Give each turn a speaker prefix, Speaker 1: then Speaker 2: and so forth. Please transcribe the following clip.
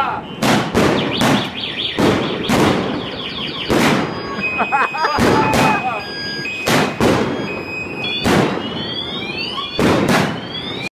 Speaker 1: Ha ha!